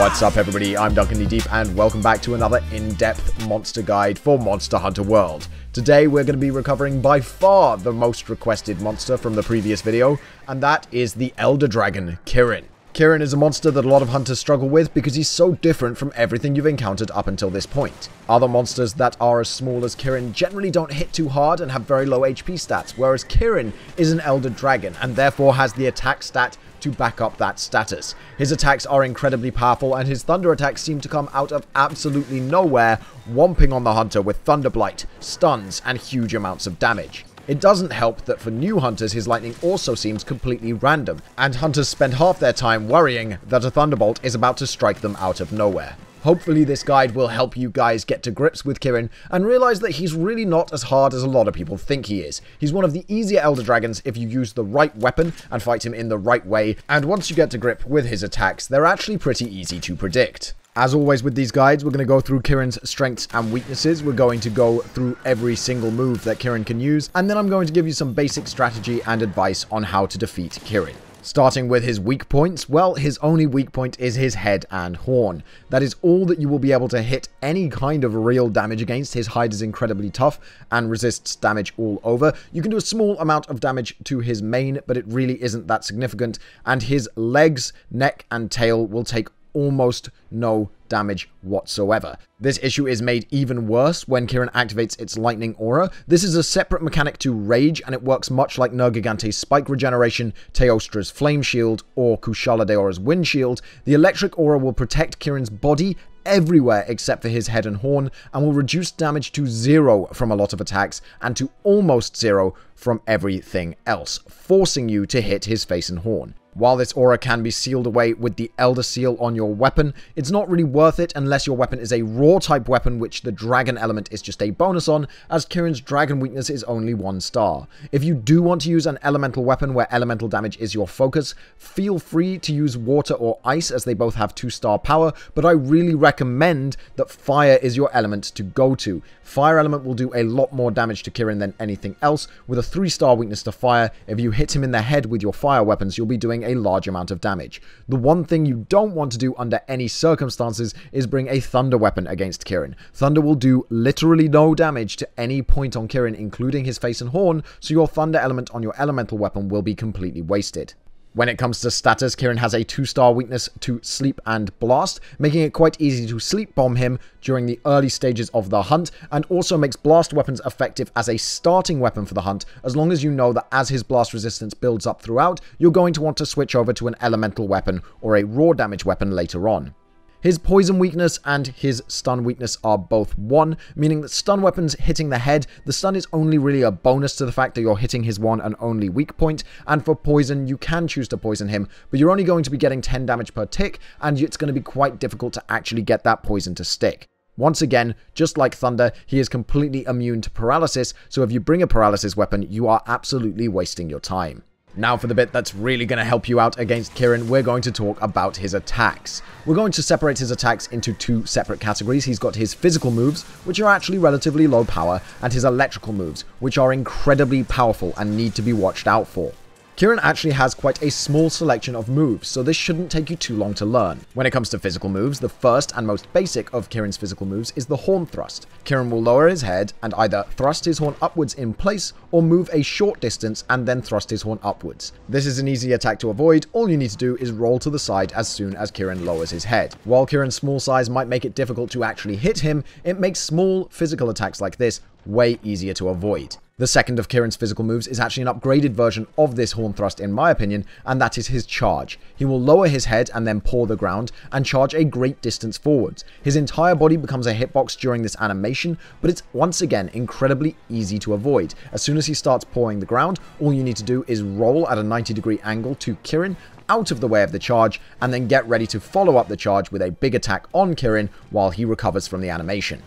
What's up everybody, I'm Duncan Can't Die and welcome back to another in-depth monster guide for Monster Hunter World. Today we're going to be recovering by far the most requested monster from the previous video, and that is the Elder Dragon, Kirin. Kirin is a monster that a lot of hunters struggle with because he's so different from everything you've encountered up until this point. Other monsters that are as small as Kirin generally don't hit too hard and have very low HP stats, whereas Kirin is an Elder Dragon and therefore has the attack stat to back up that status. His attacks are incredibly powerful and his thunder attacks seem to come out of absolutely nowhere, whomping on the hunter with Thunder Blight, stuns, and huge amounts of damage. It doesn't help that for new hunters his lightning also seems completely random, and hunters spend half their time worrying that a Thunderbolt is about to strike them out of nowhere. Hopefully this guide will help you guys get to grips with Kirin and realize that he's really not as hard as a lot of people think he is. He's one of the easier Elder Dragons if you use the right weapon and fight him in the right way, and once you get to grip with his attacks, they're actually pretty easy to predict. As always with these guides, we're going to go through Kirin's strengths and weaknesses. We're going to go through every single move that Kirin can use, and then I'm going to give you some basic strategy and advice on how to defeat Kirin. Starting with his weak points, well, his only weak point is his head and horn. That is all that you will be able to hit any kind of real damage against. His hide is incredibly tough and resists damage all over. You can do a small amount of damage to his mane, but it really isn't that significant. And his legs, neck, and tail will take almost no damage whatsoever. This issue is made even worse when Kirin activates its Lightning Aura. This is a separate mechanic to Rage, and it works much like Nergigante's Spike Regeneration, Teostra's Flame Shield, or Kushala Daora's Wind Shield. The Electric Aura will protect Kirin's body everywhere except for his head and horn, and will reduce damage to zero from a lot of attacks, and to almost zero from everything else, forcing you to hit his face and horn. While this aura can be sealed away with the Elder Seal on your weapon, it's not really worth it unless your weapon is a raw type weapon which the dragon element is just a bonus on, as Kirin's dragon weakness is only one star. If you do want to use an elemental weapon where elemental damage is your focus, feel free to use water or ice as they both have 2 star power, but I really recommend that fire is your element to go to. Fire element will do a lot more damage to Kirin than anything else, with a 3 star weakness to fire, if you hit him in the head with your fire weapons you'll be doing a large amount of damage. The one thing you don't want to do under any circumstances is bring a Thunder weapon against Kirin. Thunder will do literally no damage to any point on Kirin, including his face and horn, so your Thunder element on your elemental weapon will be completely wasted. When it comes to status, Kirin has a 2-star weakness to Sleep and Blast, making it quite easy to sleep bomb him during the early stages of the hunt, and also makes blast weapons effective as a starting weapon for the hunt, as long as you know that as his blast resistance builds up throughout, you're going to want to switch over to an elemental weapon or a raw damage weapon later on. His poison weakness and his stun weakness are both 1, meaning that stun weapons hitting the head, the stun is only really a bonus to the fact that you're hitting his one and only weak point, and for poison, you can choose to poison him, but you're only going to be getting 10 damage per tick, and it's going to be quite difficult to actually get that poison to stick. Once again, just like Thunder, he is completely immune to paralysis, so if you bring a paralysis weapon, you are absolutely wasting your time. Now for the bit that's really going to help you out against Kirin, we're going to talk about his attacks. We're going to separate his attacks into two separate categories. He's got his physical moves, which are actually relatively low power, and his electrical moves, which are incredibly powerful and need to be watched out for. Kirin actually has quite a small selection of moves, so this shouldn't take you too long to learn. When it comes to physical moves, the first and most basic of Kirin's physical moves is the Horn Thrust. Kirin will lower his head and either thrust his horn upwards in place or move a short distance and then thrust his horn upwards. This is an easy attack to avoid, all you need to do is roll to the side as soon as Kirin lowers his head. While Kirin's small size might make it difficult to actually hit him, it makes small physical attacks like this way easier to avoid. The second of Kirin's physical moves is actually an upgraded version of this Horn Thrust in my opinion, and that is his charge. He will lower his head and then paw the ground, and charge a great distance forwards. His entire body becomes a hitbox during this animation, but it's once again incredibly easy to avoid. As soon as he starts pawing the ground, all you need to do is roll at a 90 degree angle to Kirin, out of the way of the charge, and then get ready to follow up the charge with a big attack on Kirin while he recovers from the animation.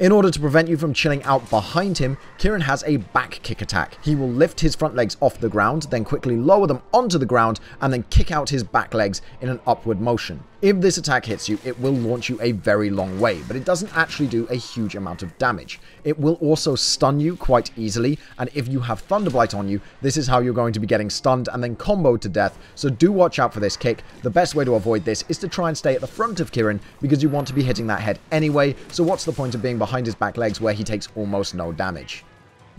In order to prevent you from chilling out behind him, Kirin has a back kick attack. He will lift his front legs off the ground, then quickly lower them onto the ground, and then kick out his back legs in an upward motion. If this attack hits you, it will launch you a very long way, but it doesn't actually do a huge amount of damage. It will also stun you quite easily, and if you have Thunderblight on you, this is how you're going to be getting stunned and then comboed to death, so do watch out for this kick. The best way to avoid this is to try and stay at the front of Kirin, because you want to be hitting that head anyway, so what's the point of being behind his back legs where he takes almost no damage?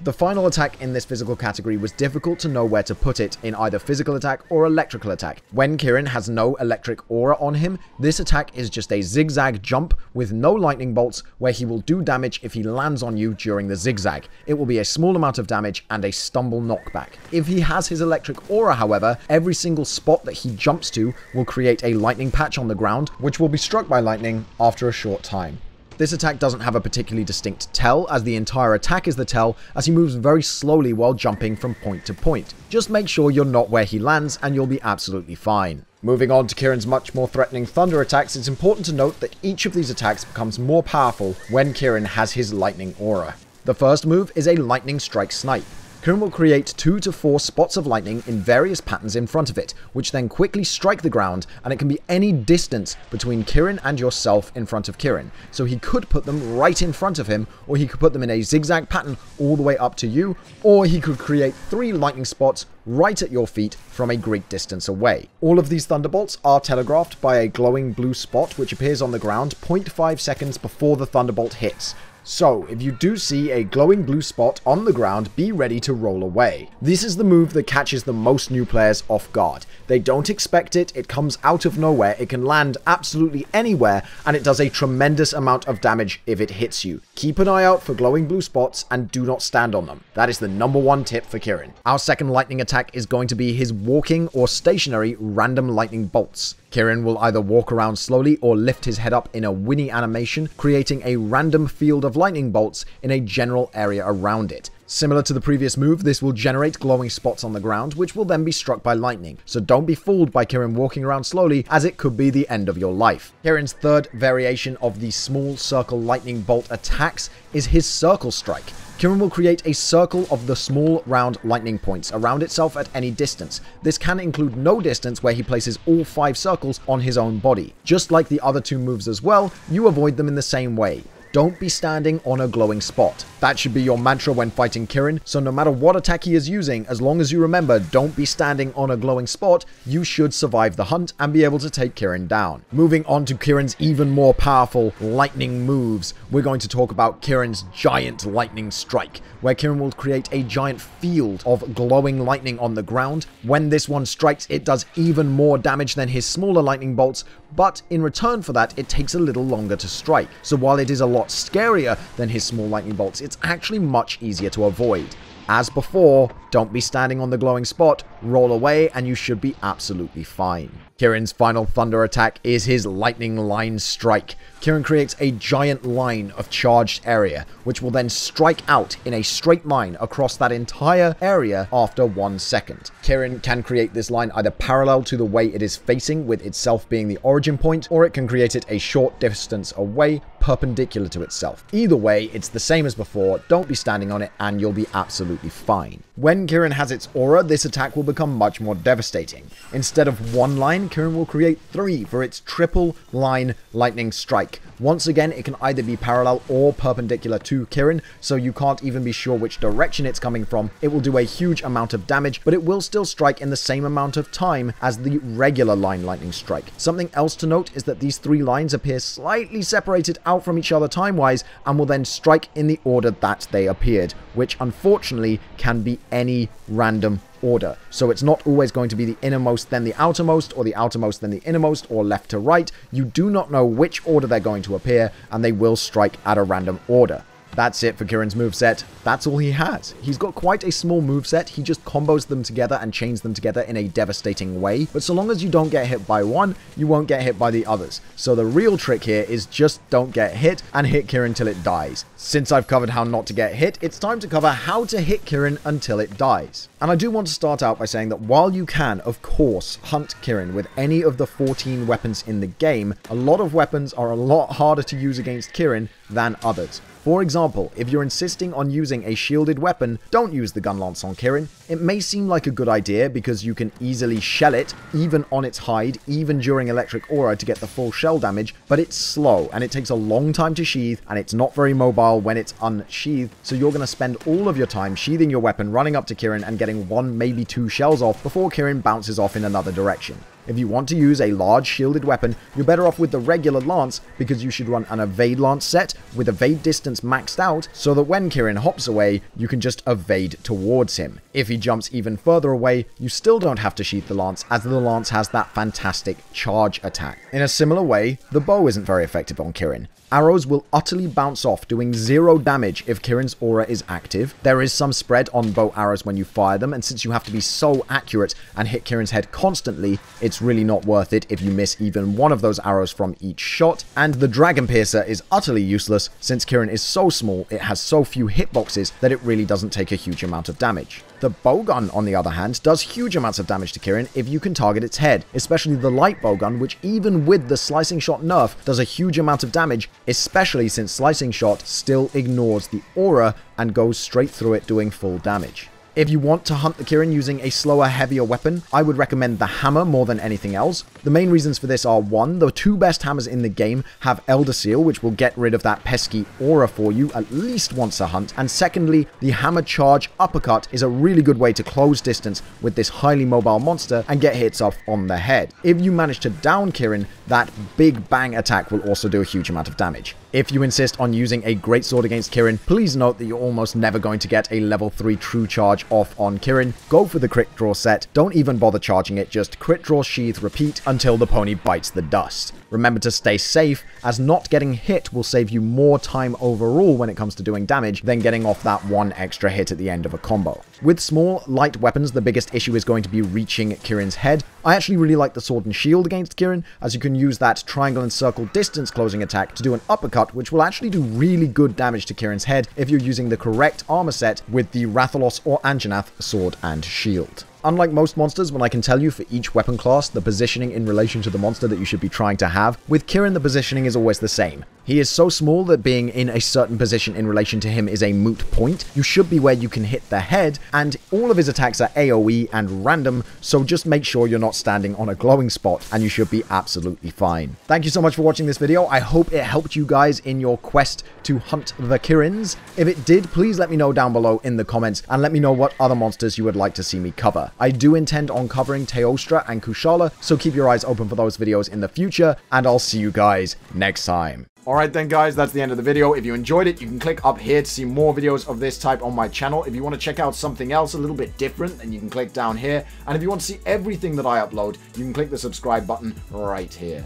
The final attack in this physical category was difficult to know where to put it in either physical attack or electrical attack. When Kirin has no electric aura on him, this attack is just a zigzag jump with no lightning bolts where he will do damage if he lands on you during the zigzag. It will be a small amount of damage and a stumble knockback. If he has his electric aura, however, every single spot that he jumps to will create a lightning patch on the ground, which will be struck by lightning after a short time. This attack doesn't have a particularly distinct tell, as the entire attack is the tell, as he moves very slowly while jumping from point to point. Just make sure you're not where he lands and you'll be absolutely fine. Moving on to Kirin's much more threatening thunder attacks, it's important to note that each of these attacks becomes more powerful when Kieran has his lightning aura. The first move is a lightning strike snipe. Kirin will create two to four spots of lightning in various patterns in front of it, which then quickly strike the ground, and it can be any distance between Kirin and yourself in front of Kirin. So he could put them right in front of him, or he could put them in a zigzag pattern all the way up to you, or he could create three lightning spots right at your feet from a great distance away. All of these thunderbolts are telegraphed by a glowing blue spot which appears on the ground 0.5 seconds before the thunderbolt hits. So, if you do see a glowing blue spot on the ground, be ready to roll away. This is the move that catches the most new players off guard. They don't expect it, it comes out of nowhere, it can land absolutely anywhere, and it does a tremendous amount of damage if it hits you. Keep an eye out for glowing blue spots and do not stand on them. That is the number one tip for Kirin. Our second lightning attack is going to be his walking or stationary random lightning bolts. Kirin will either walk around slowly or lift his head up in a whinny animation, creating a random field of lightning bolts in a general area around it. Similar to the previous move, this will generate glowing spots on the ground, which will then be struck by lightning. So don't be fooled by Kirin walking around slowly, as it could be the end of your life. Kirin's third variation of the small circle lightning bolt attacks is his circle strike. Kirin will create a circle of the small round lightning points around itself at any distance. This can include no distance where he places all five circles on his own body. Just like the other two moves as well, you avoid them in the same way. Don't be standing on a glowing spot. That should be your mantra when fighting Kirin, so no matter what attack he is using, as long as you remember don't be standing on a glowing spot, you should survive the hunt and be able to take Kirin down. Moving on to Kirin's even more powerful lightning moves, we're going to talk about Kirin's giant lightning strike, where Kirin will create a giant field of glowing lightning on the ground. When this one strikes, it does even more damage than his smaller lightning bolts, but in return for that, it takes a little longer to strike. So while it is a lot scarier than his small lightning bolts, it's actually much easier to avoid. As before, don't be standing on the glowing spot, roll away, and you should be absolutely fine. Kirin's final thunder attack is his lightning line strike. Kirin creates a giant line of charged area, which will then strike out in a straight line across that entire area after one second. Kirin can create this line either parallel to the way it is facing, with itself being the origin point, or it can create it a short distance away, perpendicular to itself. Either way, it's the same as before, don't be standing on it, and you'll be absolutely fine. When Kirin has its aura, this attack will become much more devastating. Instead of one line, Kirin will create three for its triple line lightning strike. Once again, it can either be parallel or perpendicular to Kirin, so you can't even be sure which direction it's coming from. It will do a huge amount of damage, but it will still strike in the same amount of time as the regular line lightning strike. Something else to note is that these three lines appear slightly separated out from each other time-wise and will then strike in the order that they appeared, which unfortunately can be any random order. So it's not always going to be the innermost then the outermost, or the outermost then the innermost, or left to right. You do not know which order they're going to appear, and they will strike at a random order. That's it for Kirin's moveset. That's all he has. He's got quite a small moveset. He just combos them together and chains them together in a devastating way. But so long as you don't get hit by one, you won't get hit by the others. So the real trick here is just don't get hit and hit Kirin till it dies. Since I've covered how not to get hit, it's time to cover how to hit Kirin until it dies. And I do want to start out by saying that while you can, of course, hunt Kirin with any of the 14 weapons in the game, a lot of weapons are a lot harder to use against Kirin than others. For example, if you're insisting on using a shielded weapon, don't use the gun lance on Kirin. It may seem like a good idea because you can easily shell it, even on its hide, even during electric aura to get the full shell damage, but it's slow and it takes a long time to sheath and it's not very mobile when it's unsheathed, so you're going to spend all of your time sheathing your weapon, running up to Kirin and getting one, maybe two shells off before Kirin bounces off in another direction. If you want to use a large shielded weapon, you're better off with the regular lance because you should run an evade lance set with evade distance maxed out so that when Kirin hops away, you can just evade towards him. If he jumps even further away, you still don't have to sheath the lance as the lance has that fantastic charge attack. In a similar way, the bow isn't very effective on Kirin. Arrows will utterly bounce off, doing zero damage if Kirin's aura is active. There is some spread on bow arrows when you fire them, and since you have to be so accurate and hit Kirin's head constantly, it's really not worth it if you miss even one of those arrows from each shot. And the Dragon Piercer is utterly useless, since Kirin is so small, it has so few hitboxes that it really doesn't take a huge amount of damage. The bowgun, on the other hand, does huge amounts of damage to Kirin if you can target its head, especially the light bowgun, which even with the slicing shot nerf does a huge amount of damage, especially since slicing shot still ignores the aura and goes straight through it doing full damage. If you want to hunt the Kirin using a slower, heavier weapon, I would recommend the hammer more than anything else. The main reasons for this are one, the two best hammers in the game have Elder Seal, which will get rid of that pesky aura for you at least once a hunt, and secondly, the hammer charge uppercut is a really good way to close distance with this highly mobile monster and get hits off on the head. If you manage to down Kirin, that big bang attack will also do a huge amount of damage. If you insist on using a greatsword against Kirin, please note that you're almost never going to get a level 3 true charge off on Kirin. Go for the crit draw set, don't even bother charging it, just crit draw sheath repeat until the pony bites the dust. Remember to stay safe, as not getting hit will save you more time overall when it comes to doing damage than getting off that one extra hit at the end of a combo. With small, light weapons, the biggest issue is going to be reaching Kirin's head. I actually really like the sword and shield against Kirin, as you can use that triangle and circle distance closing attack to do an uppercut, which will actually do really good damage to Kirin's head if you're using the correct armor set with the Rathalos or Anjanath sword and shield. Unlike most monsters, when I can tell you for each weapon class the positioning in relation to the monster that you should be trying to have, with Kirin the positioning is always the same. He is so small that being in a certain position in relation to him is a moot point. You should be where you can hit the head, and all of his attacks are AoE and random, so just make sure you're not standing on a glowing spot, and you should be absolutely fine. Thank you so much for watching this video. I hope it helped you guys in your quest to hunt the Kirins. If it did, please let me know down below in the comments, and let me know what other monsters you would like to see me cover. I do intend on covering Teostra and Kushala, so keep your eyes open for those videos in the future, and I'll see you guys next time. Alright then guys, that's the end of the video. If you enjoyed it, you can click up here to see more videos of this type on my channel. If you want to check out something else a little bit different, then you can click down here. And if you want to see everything that I upload, you can click the subscribe button right here.